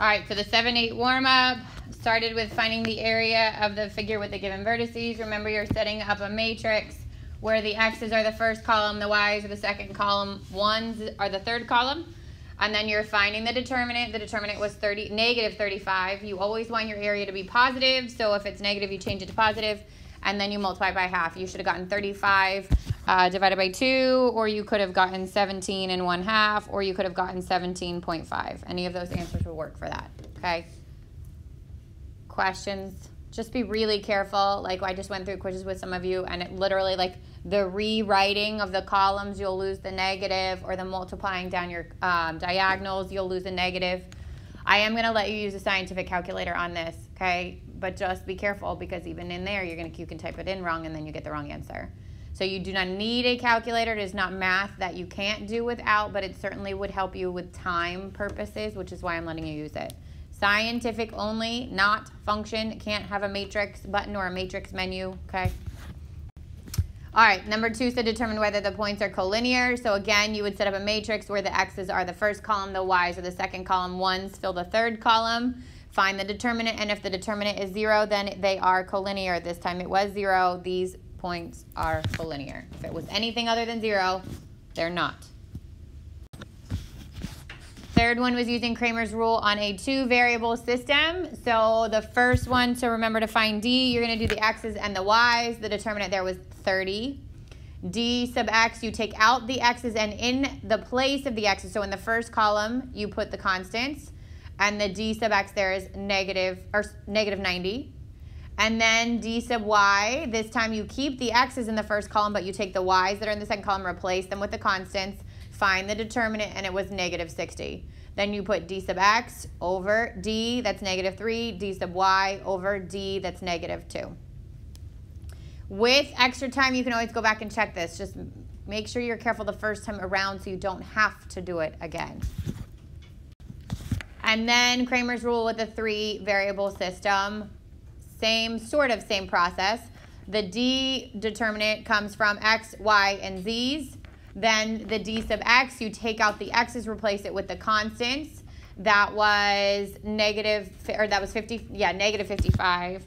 All right, so the 7-8 warm-up started with finding the area of the figure with the given vertices. Remember, you're setting up a matrix where the x's are the first column, the y's are the second column, ones are the third column. And then you're finding the determinant. The determinant was 30, negative 35. You always want your area to be positive. So if it's negative, you change it to positive, and then you multiply by half. You should have gotten 35 uh, divided by 2, or you could have gotten 17 and 1 half, or you could have gotten 17.5. Any of those answers will work for that, okay? Questions? Just be really careful. Like I just went through quizzes with some of you, and it literally, like, the rewriting of the columns, you'll lose the negative, or the multiplying down your um, diagonals, you'll lose a negative. I am going to let you use a scientific calculator on this, okay? But just be careful because even in there, you're going to you can type it in wrong and then you get the wrong answer. So you do not need a calculator. It is not math that you can't do without, but it certainly would help you with time purposes, which is why I'm letting you use it. Scientific only, not function. Can't have a matrix button or a matrix menu, okay? All right, number two, so determine whether the points are collinear. So again, you would set up a matrix where the x's are the first column, the y's are the second column, ones fill the third column. Find the determinant, and if the determinant is zero, then they are collinear. This time it was zero. These points are collinear. If it was anything other than zero, they're not. Third one was using Cramer's rule on a two variable system. So the first one, to remember to find D, you're going to do the X's and the Y's. The determinant there was 30. D sub X, you take out the X's and in the place of the X's, so in the first column, you put the constants. And the D sub X there is negative, or negative 90. And then d sub y, this time you keep the x's in the first column, but you take the y's that are in the second column, replace them with the constants, find the determinant, and it was negative 60. Then you put d sub x over d, that's negative 3, d sub y over d, that's negative 2. With extra time, you can always go back and check this. Just make sure you're careful the first time around so you don't have to do it again. And then Cramer's rule with a three variable system. Same, sort of same process. The D determinant comes from X, Y, and Z's. Then the D sub X, you take out the X's, replace it with the constants. That was negative, or that was 50, yeah, negative 55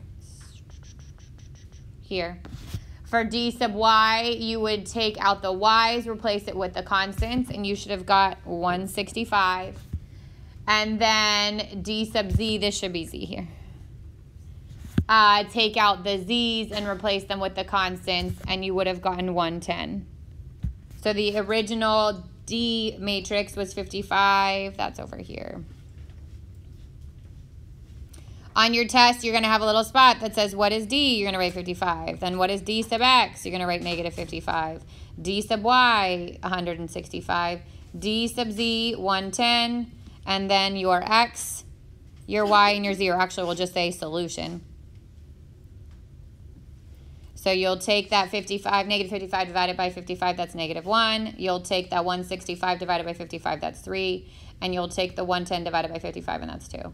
here. For D sub Y, you would take out the Y's, replace it with the constants, and you should have got 165. And then D sub Z, this should be Z here uh, take out the z's and replace them with the constants, and you would have gotten 110. So the original D matrix was 55. That's over here. On your test, you're going to have a little spot that says, what is D? You're going to write 55. Then what is D sub X? You're going to write negative 55. D sub Y, 165. D sub Z, 110. And then your X, your Y, and your Z, or actually we'll just say solution. So you'll take that 55, negative 55 divided by 55, that's negative 1. You'll take that 165 divided by 55, that's 3. And you'll take the 110 divided by 55, and that's 2.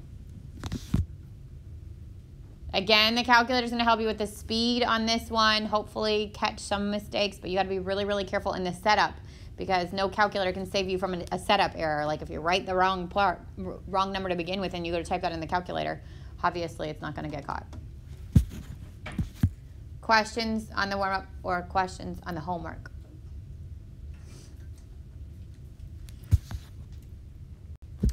Again, the calculator is going to help you with the speed on this one. Hopefully catch some mistakes, but you got to be really, really careful in the setup because no calculator can save you from a setup error. Like if you write the wrong part, wrong number to begin with and you go to type that in the calculator, obviously it's not going to get caught questions on the warm-up or questions on the homework.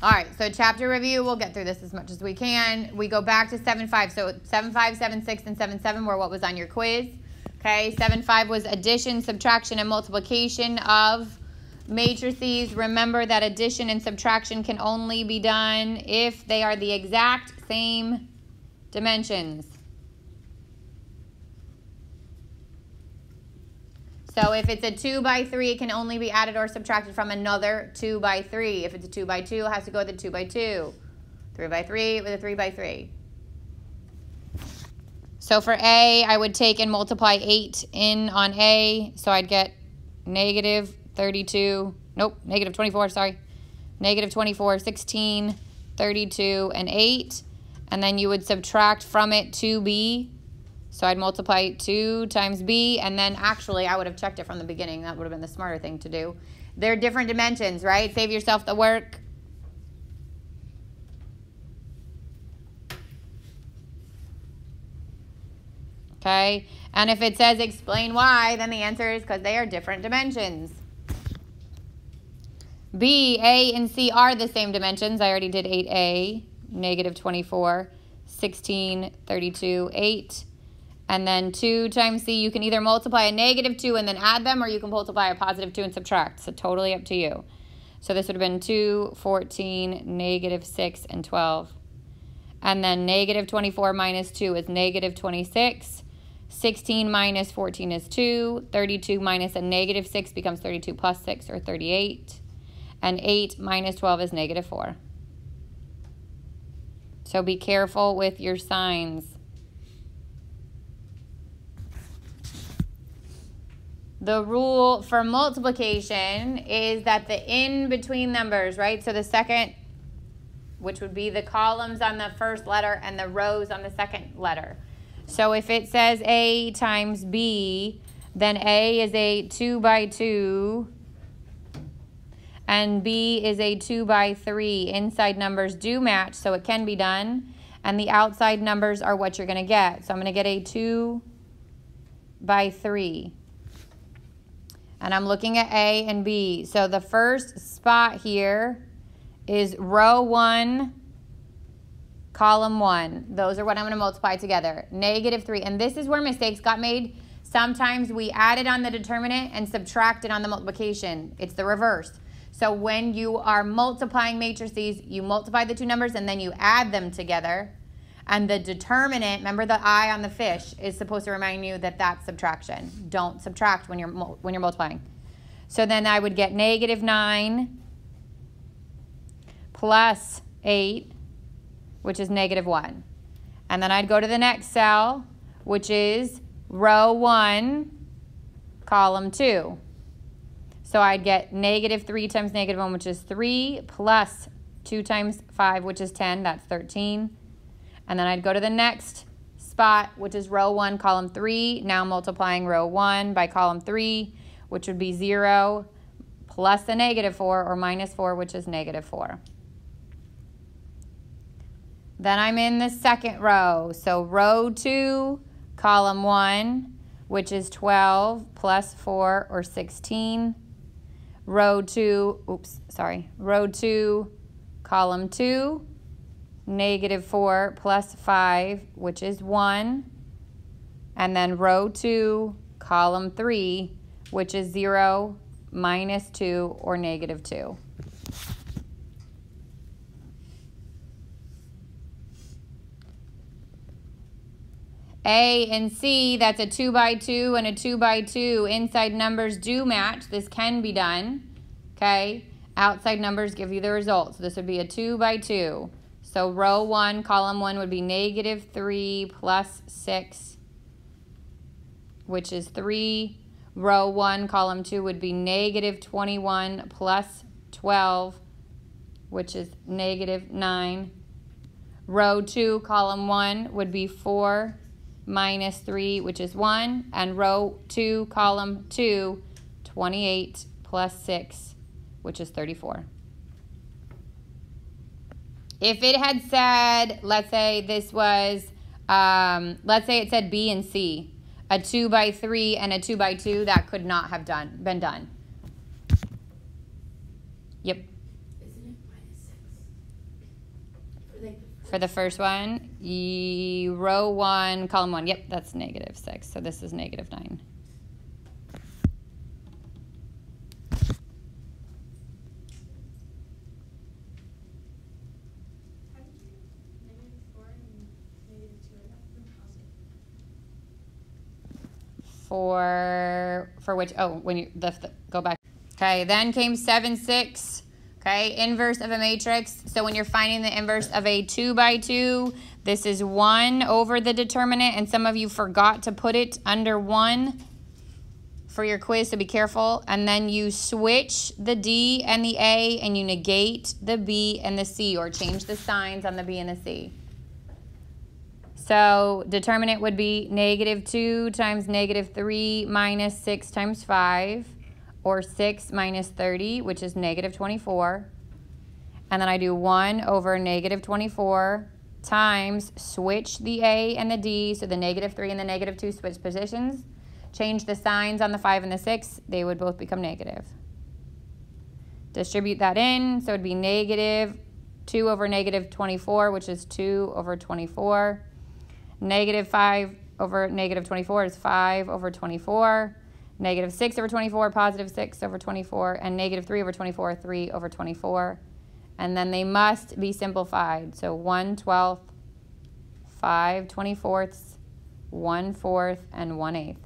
All right, so chapter review, we'll get through this as much as we can. We go back to 7.5. So 7.5, 7.6, and 7.7 were what was on your quiz. Okay, 7.5 was addition, subtraction, and multiplication of matrices. Remember that addition and subtraction can only be done if they are the exact same dimensions. So if it's a 2 by 3, it can only be added or subtracted from another 2 by 3. If it's a 2 by 2, it has to go with a 2 by 2. 3 by 3 with a 3 by 3. So for A, I would take and multiply 8 in on A. So I'd get negative 32, nope, negative 24, sorry. Negative 24, 16, 32, and 8. And then you would subtract from it 2B. So I'd multiply 2 times b, and then actually I would have checked it from the beginning. That would have been the smarter thing to do. They're different dimensions, right? Save yourself the work. Okay, and if it says explain why, then the answer is because they are different dimensions. B, A, and C are the same dimensions. I already did 8A, negative 24, 16, 32, 8. And then 2 times C, you can either multiply a negative 2 and then add them, or you can multiply a positive 2 and subtract. So totally up to you. So this would have been 2, 14, negative 6, and 12. And then negative 24 minus 2 is negative 26. 16 minus 14 is 2. 32 minus a negative 6 becomes 32 plus 6, or 38. And 8 minus 12 is negative 4. So be careful with your signs. The rule for multiplication is that the in between numbers, right? So the second, which would be the columns on the first letter and the rows on the second letter. So if it says A times B, then A is a 2 by 2 and B is a 2 by 3. Inside numbers do match, so it can be done. And the outside numbers are what you're going to get. So I'm going to get a 2 by 3 and I'm looking at A and B. So the first spot here is row 1, column 1. Those are what I'm going to multiply together. Negative 3. And this is where mistakes got made. Sometimes we added on the determinant and subtracted on the multiplication. It's the reverse. So when you are multiplying matrices, you multiply the two numbers and then you add them together. And the determinant, remember the I on the fish, is supposed to remind you that that's subtraction. Don't subtract when you're, when you're multiplying. So then I would get negative 9 plus 8, which is negative 1. And then I'd go to the next cell, which is row 1, column 2. So I'd get negative 3 times negative 1, which is 3, plus 2 times 5, which is 10. That's 13 and then I'd go to the next spot, which is row 1, column 3. Now multiplying row 1 by column 3, which would be 0 plus the negative 4 or minus 4, which is negative 4. Then I'm in the second row. So row 2, column 1, which is 12 plus 4 or 16. Row 2, oops, sorry, row 2, column 2, negative 4 plus 5, which is 1. And then row 2, column 3, which is 0, minus 2, or negative 2. A and C, that's a 2 by 2 and a 2 by 2. Inside numbers do match. This can be done. Okay? Outside numbers give you the result. So this would be a 2 by 2. So row 1, column 1 would be negative 3 plus 6, which is 3. Row 1, column 2 would be negative 21 plus 12, which is negative 9. Row 2, column 1 would be 4 minus 3, which is 1. And row 2, column 2, 28 plus 6, which is 34. If it had said, let's say this was, um, let's say it said B and C, a 2 by 3 and a 2 by 2, that could not have done been done. Yep. For the first one, row 1, column 1. Yep, that's negative 6. So this is negative 9. For for which oh when you the, the go back. Okay then came 7 6 okay inverse of a matrix. So when you're finding the inverse of a 2 by 2 this is 1 over the determinant and some of you forgot to put it under 1 for your quiz so be careful. And then you switch the D and the A and you negate the B and the C or change the signs on the B and the C so determinant would be negative 2 times negative 3 minus 6 times 5, or 6 minus 30, which is negative 24. And then I do 1 over negative 24 times switch the A and the D, so the negative 3 and the negative 2 switch positions. Change the signs on the 5 and the 6, they would both become negative. Distribute that in, so it would be negative 2 over negative 24, which is 2 over 24. Negative 5 over negative 24 is 5 over 24. Negative 6 over 24, positive 6 over 24, and negative 3 over 24, 3 over 24. And then they must be simplified. So 1 12th, 5 24ths, 1 fourth, and 1 eighth.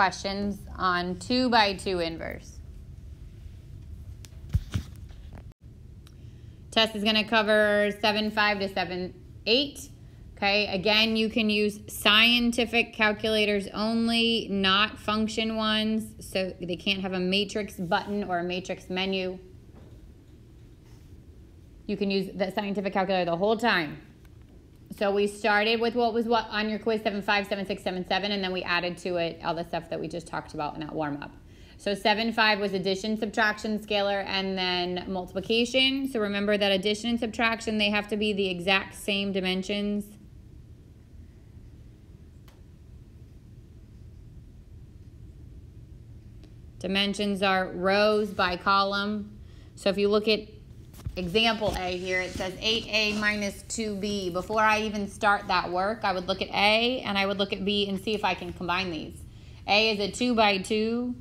Questions on 2 by 2 inverse. Test is going to cover 7, 5 to 7, 8. Okay, again, you can use scientific calculators only, not function ones. So they can't have a matrix button or a matrix menu. You can use the scientific calculator the whole time. So we started with what was what on your quiz, 757677, and then we added to it all the stuff that we just talked about in that warm-up. So 7, 5 was addition, subtraction, scalar, and then multiplication. So remember that addition and subtraction, they have to be the exact same dimensions. Dimensions are rows by column. So if you look at example A here, it says 8A minus 2B. Before I even start that work, I would look at A and I would look at B and see if I can combine these. A is a 2 by 2.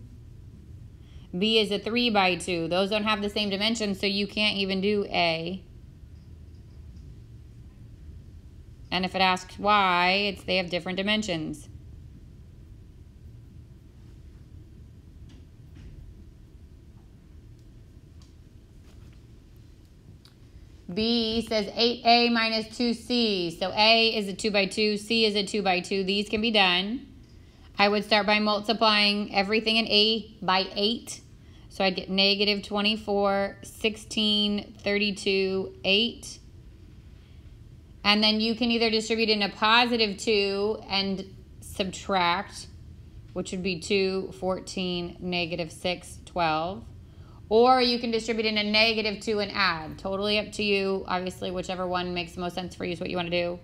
B is a 3 by 2. Those don't have the same dimensions, so you can't even do A. And if it asks why, it's they have different dimensions. B says 8A minus 2C. So A is a 2 by 2, C is a 2 by 2. These can be done. I would start by multiplying everything in A by 8. So I'd get negative 24, 16, 32, 8. And then you can either distribute in a positive 2 and subtract, which would be 2, 14, negative 6, 12. Or you can distribute in a negative 2 and add. Totally up to you. Obviously, whichever one makes the most sense for you is what you want to do.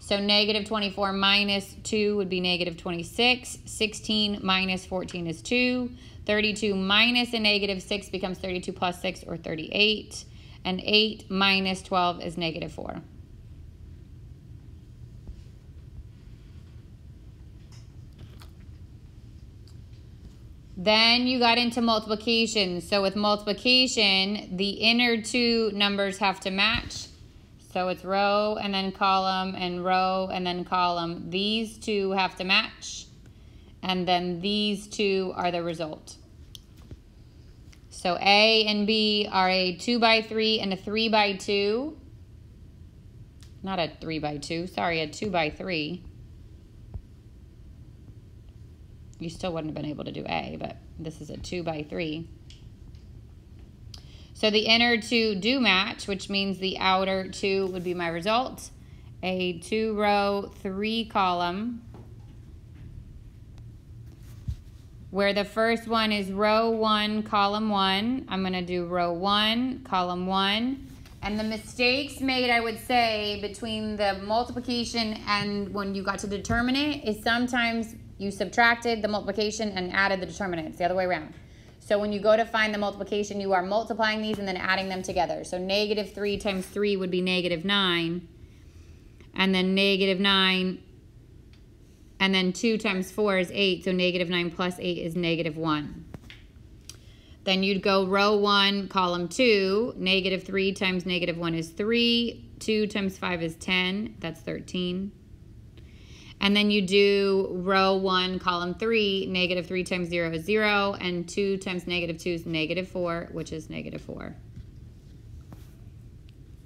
So negative 24 minus 2 would be negative 26. 16 minus 14 is 2. 32 minus a negative 6 becomes 32 plus 6 or 38. And 8 minus 12 is negative 4. Then you got into multiplication. So with multiplication, the inner two numbers have to match. So it's row and then column and row and then column. These two have to match. And then these two are the result. So A and B are a 2 by 3 and a 3 by 2. Not a 3 by 2, sorry, a 2 by 3. You still wouldn't have been able to do A, but this is a 2 by 3. So the inner two do match, which means the outer two would be my result. A two row, three column, where the first one is row one, column one. I'm going to do row one, column one. And the mistakes made, I would say, between the multiplication and when you got to determine it is sometimes you subtracted the multiplication and added the determinant. It's the other way around. So when you go to find the multiplication, you are multiplying these and then adding them together. So negative 3 times 3 would be negative 9. And then negative 9. And then 2 times 4 is 8. So negative 9 plus 8 is negative 1. Then you'd go row 1, column 2. Negative 3 times negative 1 is 3. 2 times 5 is 10. That's 13. And then you do row one, column three, negative three times zero is zero, and two times negative two is negative four, which is negative four.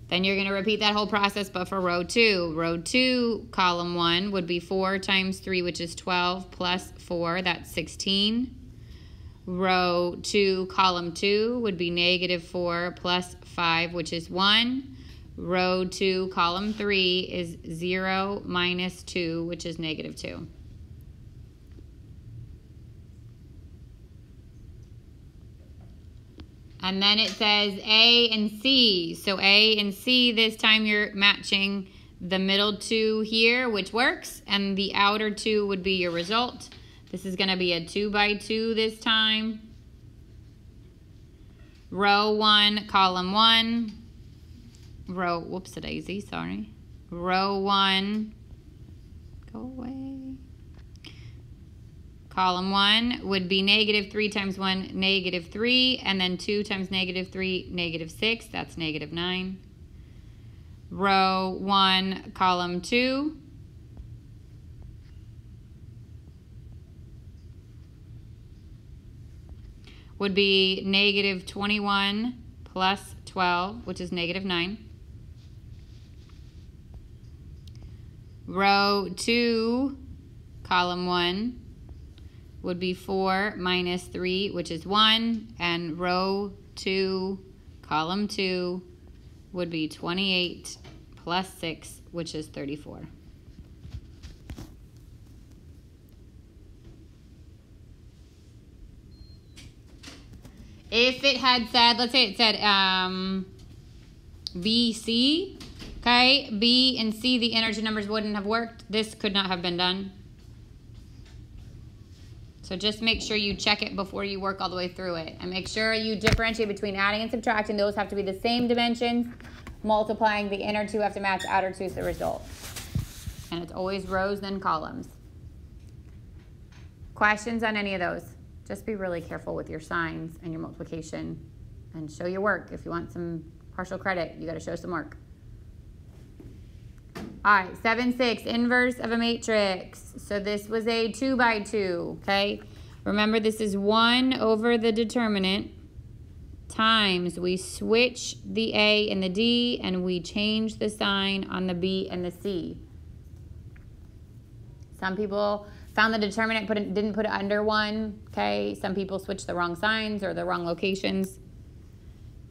Then you're to repeat that whole process, but for row two. Row two, column one, would be 4 times 3, which is 12, plus 4, that's 16. Row two, column two, would be negative 4 plus 5, which is 1. Row 2, column 3 is 0 minus 2, which is negative 2. And then it says A and C. So A and C, this time you're matching the middle two here, which works, and the outer two would be your result. This is going to be a 2 by 2 this time. Row 1, column 1. Row, whoops, a daisy, sorry. Row 1, go away. Column 1 would be negative 3 times 1, negative 3, and then 2 times negative 3, negative 6. That's negative 9. Row 1, column 2. would be negative 21 plus 12, which is negative 9. Row 2, column 1, would be 4 minus 3, which is 1. And row 2, column 2, would be 28 plus 6, which is 34. If it had said, let's say it said um, B, C, okay, B and C, the integer numbers wouldn't have worked. This could not have been done. So just make sure you check it before you work all the way through it. And make sure you differentiate between adding and subtracting. Those have to be the same dimensions. Multiplying the inner two have to match outer two is the result. And it's always rows, then columns. Questions on any of those? Just be really careful with your signs and your multiplication and show your work. If you want some partial credit, you got to show some work. All right, 7, 6, inverse of a matrix. So this was a 2 by 2, okay? Remember, this is 1 over the determinant times we switch the A and the D and we change the sign on the B and the C. Some people found the determinant, put it, didn't put it under 1, okay? Some people switched the wrong signs or the wrong locations.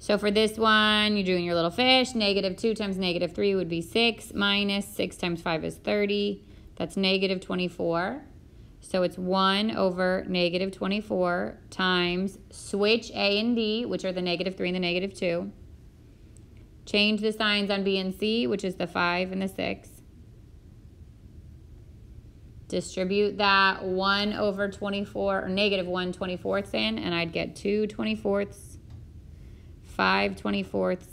So for this one, you're doing your little fish. Negative 2 times negative 3 would be 6 minus 6 times 5 is 30. That's negative 24. So it's 1 over negative 24 times switch A and D, which are the negative 3 and the negative 2. Change the signs on B and C, which is the 5 and the 6. Distribute that 1 over 24, or negative 1 24ths in, and I'd get 2 24ths 5 24ths,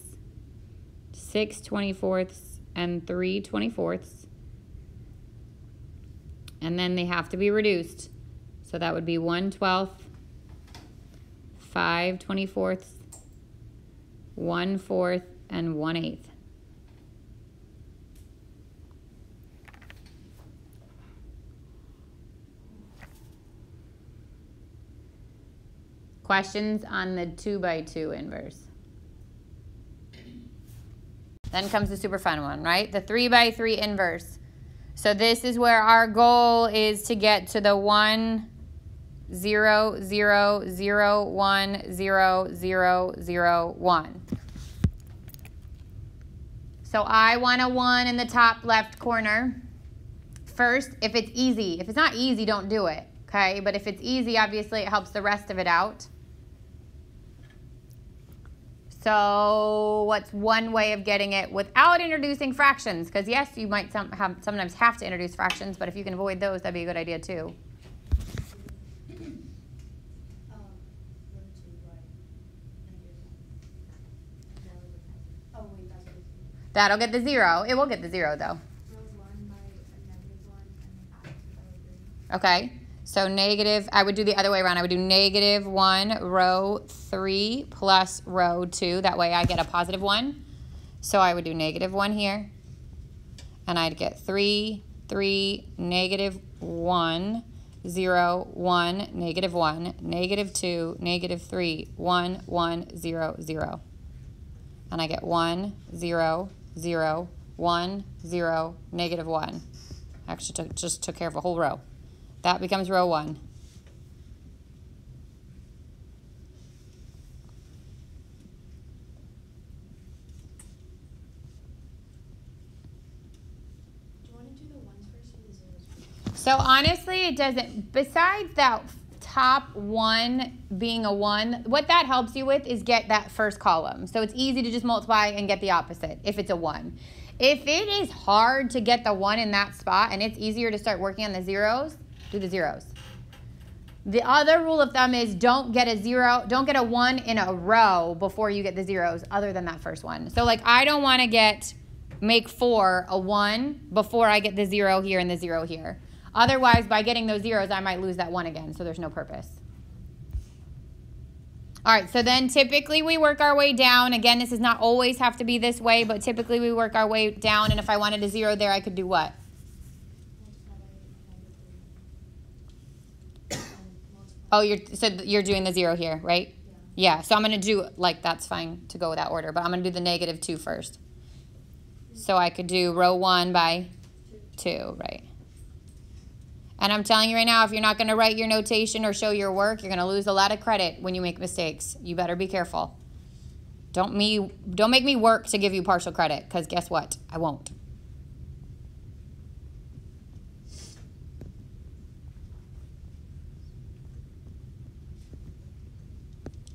6 24ths, and 3 24ths. And then they have to be reduced. So that would be 1 12th, 5 24ths, 1 4th, and 1 8th. Questions on the 2 by 2 inverse? Then comes the super fun one, right? The 3 by 3 inverse. So this is where our goal is to get to the 1, 0, 0, 0, 1, 0, 0, 0, 1. So I want a 1 in the top left corner. First, if it's easy. If it's not easy, don't do it, okay? But if it's easy, obviously it helps the rest of it out. So what's one way of getting it without introducing fractions? Because yes, you might some, have, sometimes have to introduce fractions, but if you can avoid those, that'd be a good idea too. That'll get the zero. It will get the zero though. Okay. So negative, I would do the other way around. I would do negative 1 row 3 plus row 2. That way I get a positive 1. So I would do negative 1 here. And I'd get 3, 3, negative 1, 0, 1, negative 1, negative 2, negative 3, 1, 1, 0, 0. And I get 1, 0, 0, 1, 0, negative 1. Actually took, just took care of a whole row. That becomes row one. So honestly, it doesn't, besides that top one being a one, what that helps you with is get that first column. So it's easy to just multiply and get the opposite if it's a one. If it is hard to get the one in that spot and it's easier to start working on the zeros, do the zeros. The other rule of thumb is don't get a zero, don't get a one in a row before you get the zeros other than that first one. So like I don't want to get, make four a one before I get the zero here and the zero here. Otherwise, by getting those zeros, I might lose that one again, so there's no purpose. All right, so then typically we work our way down. Again, this does not always have to be this way, but typically we work our way down, and if I wanted a zero there, I could do what? Oh, you're so you're doing the zero here, right? Yeah. yeah so I'm going to do, like, that's fine to go with that order, but I'm going to do the negative 2 first. So I could do row 1 by 2, right? And I'm telling you right now, if you're not going to write your notation or show your work, you're going to lose a lot of credit when you make mistakes. You better be careful. Don't me don't make me work to give you partial credit cuz guess what? I won't.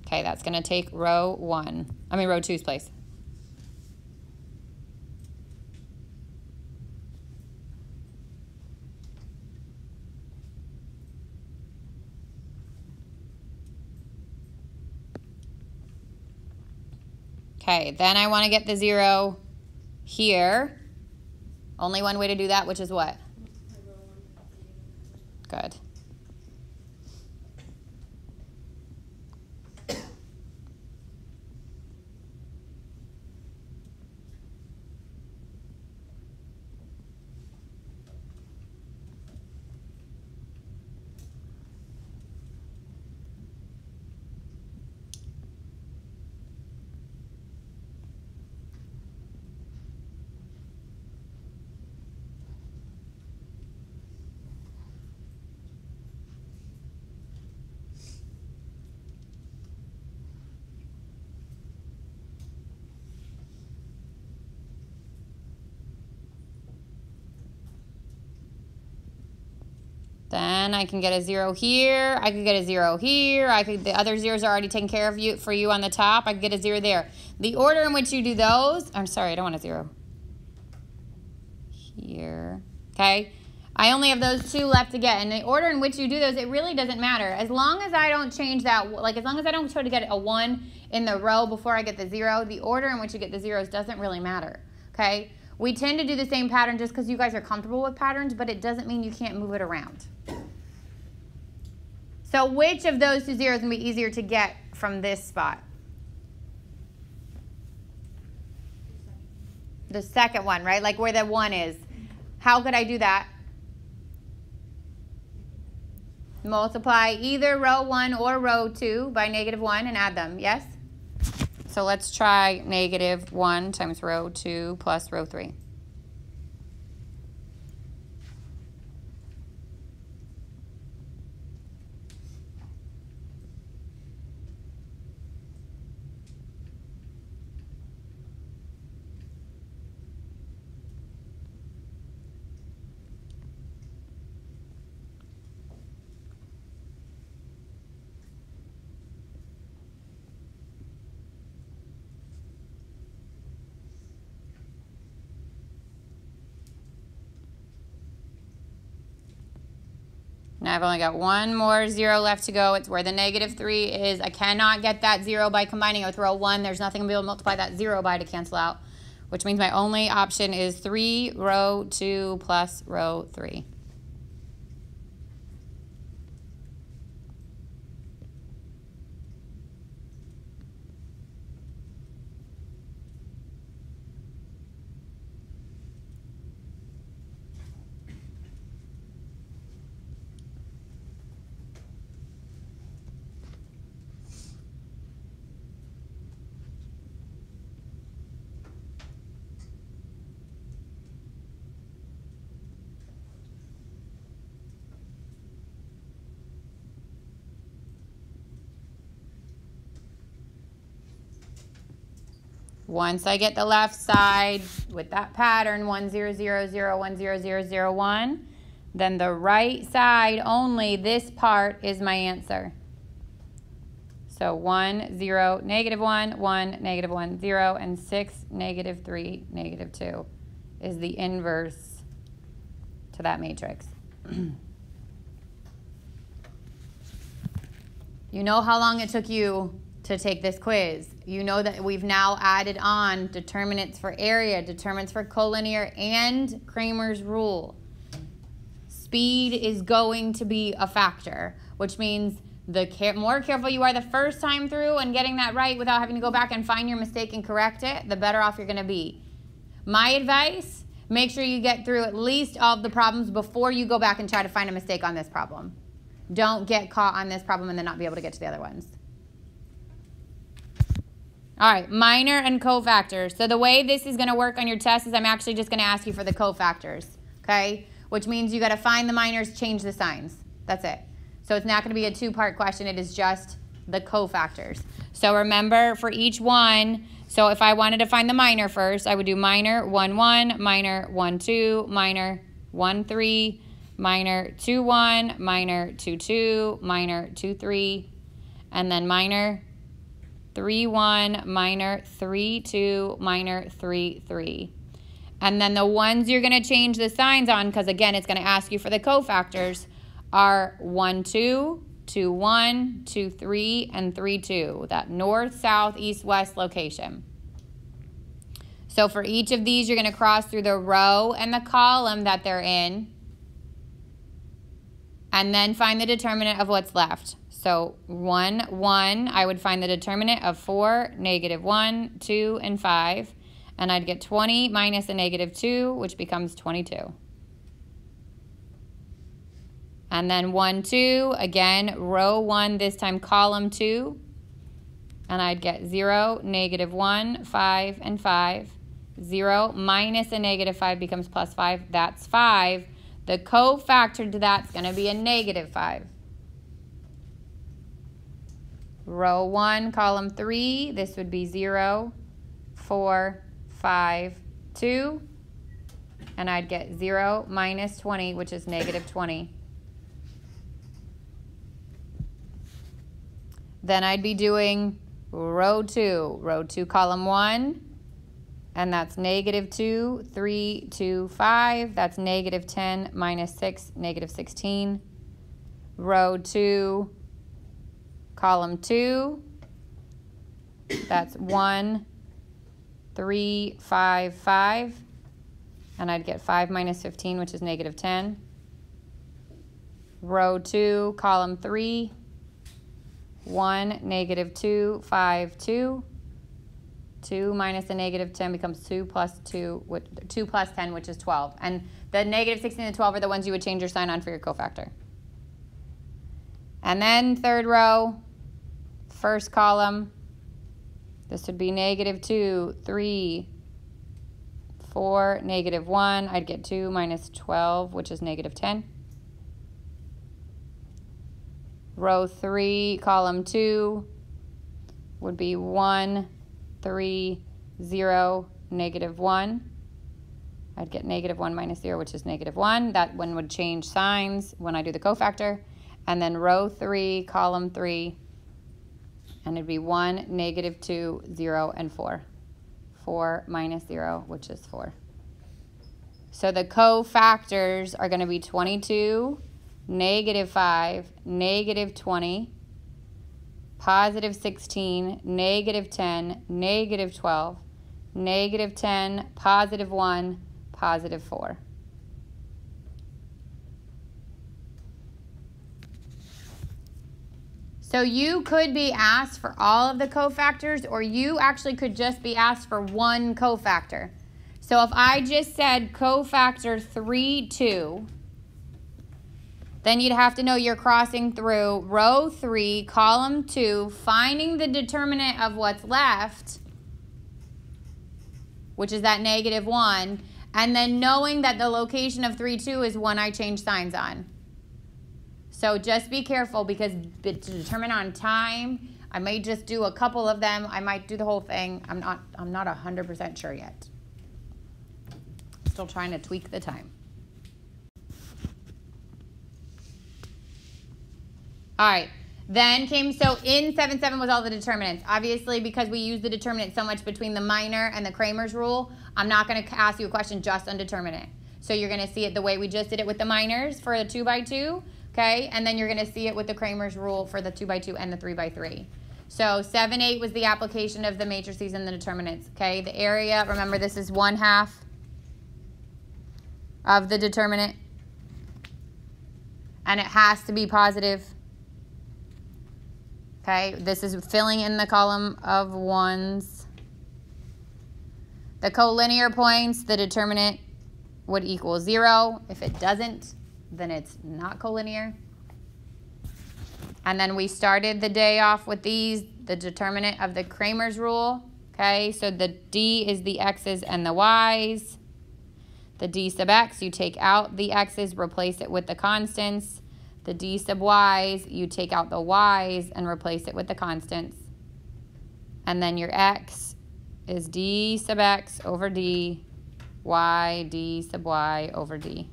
Okay, that's going to take row 1. I mean row two's place. Okay, then I want to get the zero here. Only one way to do that, which is what? Good. Then I can get a zero here. I could get a zero here. I could, the other zeros are already taken care of you for you on the top. I could get a zero there. The order in which you do those, I'm sorry, I don't want a zero. Here, okay? I only have those two left to get. And the order in which you do those, it really doesn't matter. As long as I don't change that, like as long as I don't try to get a one in the row before I get the zero, the order in which you get the zeros doesn't really matter, okay? We tend to do the same pattern just because you guys are comfortable with patterns, but it doesn't mean you can't move it around. So which of those two zeros to be easier to get from this spot? The second one, right? Like where the one is. How could I do that? Multiply either row 1 or row 2 by negative 1 and add them, yes? So let's try negative 1 times row 2 plus row 3. Now I've only got one more zero left to go. It's where the negative 3 is. I cannot get that 0 by combining it with row 1. There's nothing to be able to multiply that 0 by to cancel out, which means my only option is 3 row 2 plus row 3. Once I get the left side with that pattern, 1, 0, 0, 0, 1, 0, 0, 0, 1, then the right side only, this part is my answer. So 1, 0, negative 1, 1, negative 1, 0, and 6, negative 3, negative 2 is the inverse to that matrix. you know how long it took you to take this quiz. You know that we've now added on determinants for area, determinants for collinear, and Cramer's rule. Speed is going to be a factor, which means the care more careful you are the first time through and getting that right without having to go back and find your mistake and correct it, the better off you're going to be. My advice, make sure you get through at least all of the problems before you go back and try to find a mistake on this problem. Don't get caught on this problem and then not be able to get to the other ones. All right, minor and cofactors. So the way this is going to work on your test is I'm actually just going to ask you for the cofactors, okay? Which means you got to find the minors, change the signs. That's it. So it's not going to be a two-part question. It is just the cofactors. So remember for each one, so if I wanted to find the minor first, I would do minor 1, 1, minor 1, 2, minor 1, 3, minor 2, 1, minor 2, 2, minor 2, 3, and then minor 3, 1, minor 3, 2, minor 3, 3. And then the ones you're going to change the signs on, because again, it's going to ask you for the cofactors, are 1, 2, 2, 1, 2, 3, and 3, 2. That north, south, east, west location. So for each of these, you're going to cross through the row and the column that they're in. And then find the determinant of what's left. So 1, 1, I would find the determinant of 4, negative 1, 2, and 5. And I'd get 20 minus a negative 2, which becomes 22. And then 1, 2, again, row 1, this time column 2. And I'd get 0, negative 1, 5, and 5. 0 minus a negative 5 becomes plus 5. That's 5. The cofactor to that's going to be a negative 5. Row 1, column 3, this would be 0, 4, 5, 2. And I'd get 0 minus 20, which is negative 20. Then I'd be doing row 2, row 2, column 1, and that's negative 2, 3, 2, 5. That's negative 10 minus 6, negative 16. Row 2, column 2, that's 1, 3, 5, 5. And I'd get 5 minus 15, which is negative 10. Row 2, column 3, 1, negative 2, 5, 2. 2 minus the negative 10 becomes 2 plus 2, 2 plus 10, which is 12. And the negative 16 and 12 are the ones you would change your sign on for your cofactor. And then third row, first column, this would be negative 2, 3, 4, negative 1. I'd get 2 minus 12, which is negative 10 row 3, column 2 would be 1, 3, 0, negative 1. I'd get negative 1 minus 0, which is negative 1. That one would change signs when I do the cofactor. And then row 3, column 3, and it'd be 1, negative 2, 0, and 4. 4 minus 0, which is 4. So the cofactors are going to be 22, negative 5, negative 20, positive 16, negative 10, negative 12, negative 10, positive 1, positive 4. So you could be asked for all of the cofactors or you actually could just be asked for one cofactor. So if I just said cofactor 3, 2, then you'd have to know you're crossing through row 3, column 2, finding the determinant of what's left, which is that negative 1, and then knowing that the location of 3, 2 is one I change signs on. So just be careful because to determine on time, I may just do a couple of them. I might do the whole thing. I'm not I'm not 100% sure yet. Still trying to tweak the time. All right. Then came, so in 7-7 was all the determinants. Obviously, because we use the determinant so much between the minor and the Cramer's rule, I'm not going to ask you a question just on determinant. So you're going to see it the way we just did it with the minors for the 2 by 2 okay? And then you're going to see it with the Cramer's rule for the 2 by 2 and the 3 by 3 So 7, 8 was the application of the matrices and the determinants, okay? The area, remember this is 1 half of the determinant. And it has to be positive. Okay, this is filling in the column of ones. The collinear points, the determinant would equal zero. If it doesn't, then it's not collinear. And then we started the day off with these, the determinant of the Cramer's rule. Okay, so the D is the X's and the Y's. The D sub X, you take out the X's, replace it with the constants. The D sub Y's, you take out the Y's and replace it with the constants. And then your X is D sub X over D, Y, D sub Y over D.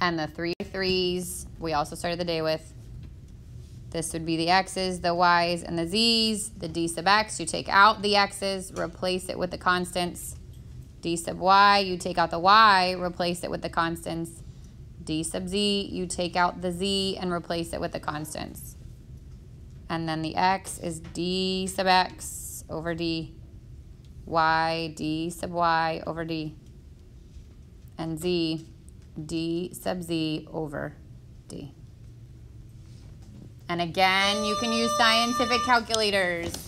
and the three threes we also started the day with. This would be the x's, the y's, and the z's. The d sub x, you take out the x's, replace it with the constants. d sub y, you take out the y, replace it with the constants. d sub z, you take out the z and replace it with the constants. And then the x is d sub x over d, y, d sub y over d, and z d sub z over d. And again, you can use scientific calculators.